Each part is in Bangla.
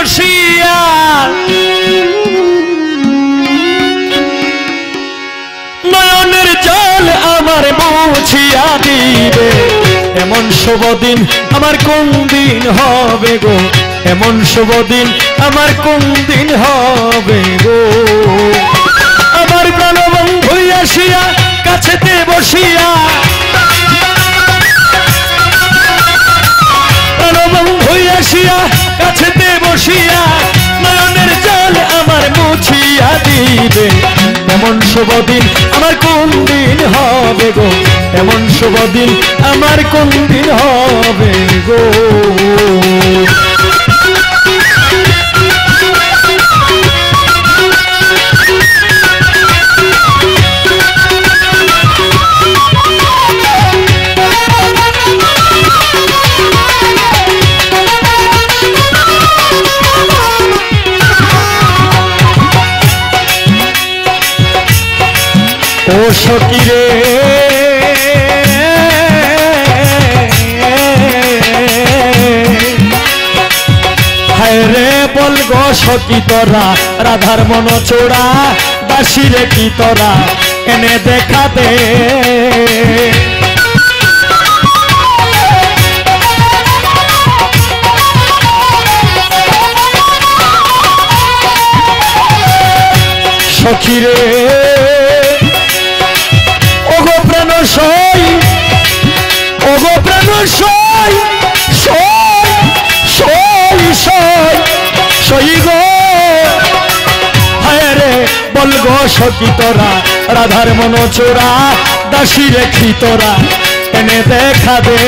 বসিয়া। নয়নের জল আমার মুছিয়া দিবে। এমন শুভ দিন আমার কোন দিন হবে গো? এমন শুভ দিন আমার কোন দিন হবে গো? আমার প্রাণবন্ধু আসিয়া কাছেতে বসিয়া। প্রাণবন্ধু আসিয়া কাছেতে বসিয়া নয়নের জল আমার মুছিয়া দিবে। এমন শুভ দিন আমার কোন দিন হবে গো? এমন শুভ দিন আমার কোন দিন হবে গো? ও সকিরে রে বল গো সকি তোরা, রাধার মন চোড়া দাসিরে কি তোরা, এনে দেখা দে। সখিরে সই ওগো প্রাণ সই সই সই সই সই গো। হায় রে, বল গো তোরা, রাধার মন চোরা দাসী রেখি তোরা এনে দেখা দে।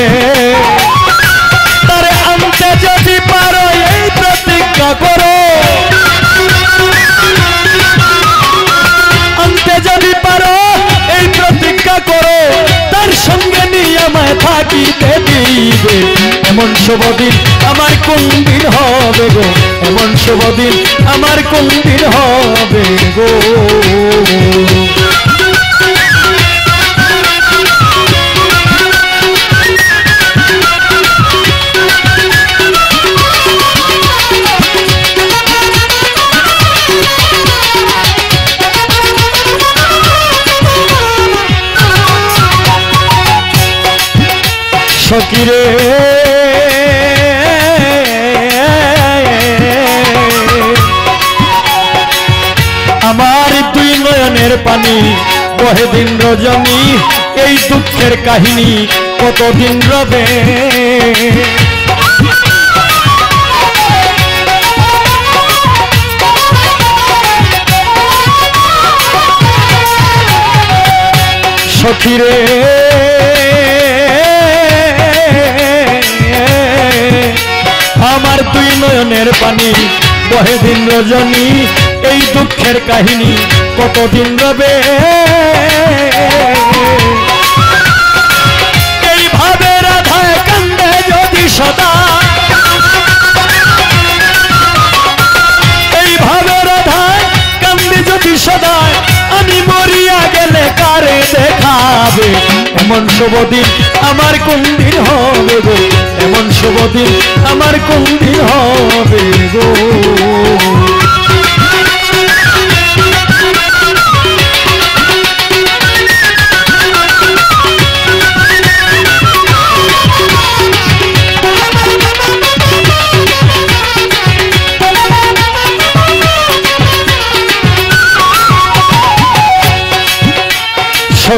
থাকিতে দিবে। এমন শুভ দিন আমার কোন দিন হবে গো? এমন শুভ দিন আমার কোন দিন হবে গো? নয়নের পানি বহে রজনী এই দুঃখের কাহিনী কতদিন রবে? সখিরে আমার দুই নয়নের পানি বহে দিন রজনী এই দুঃখের কাহিনী কতদিন রবে? এইভাবে রাধায় কান্দে যদি সদা দেখাবে। এমন শুভ দিন আমার কোন দিন হবে গো। এমন শুভ দিন আমার কোন দিন হবে গো।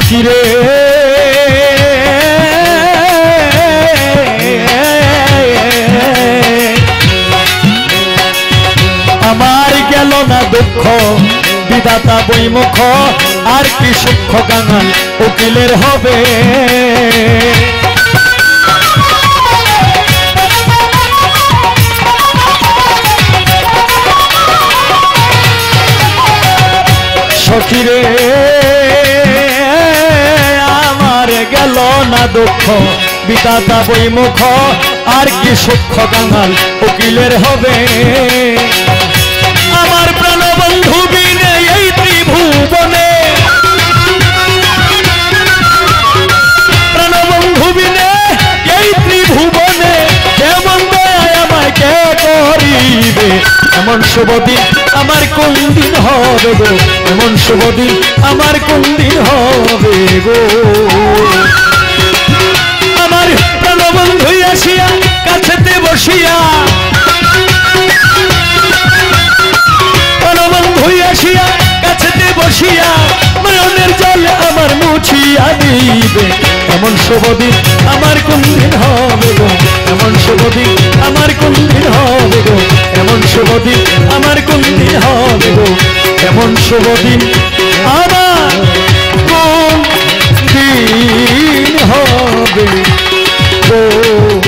সকিরে আমার গেল না দুঃখ বিধাতা বইমুখ আর কি সূক্ষ্ম কাঙাল উকিলের হবে। দুঃখ বিতাতা বইমুখ আর কি সূক্ষ্ম কাঙাল উকিলের হবে। আমার প্রাণবন্ধু বিনে এই ত্রিভুবনে। প্রাণবন্ধু বিনে এই ত্রিভুবনে কেমন আমায় কে করিবে, এমন শুভদিন আমার কোন দিন হবে গো, এমন শুভদিন আমার কোন দিন হবে গো। বসিয়া প্রাণবন্ধু আসিয়া, কাছেতে বসিয়া নয়নের জল আমার মুছিয়া দিবে। এমন শুভ দিন আমার কোন দিন হবে গো? এমন শুভ দিন আমার কোন দিন হবে গো? এমন শুভ দিন আমার কোন দিন হবে গো? এমন শুভ দিন আমার কোন দিন হবে গো?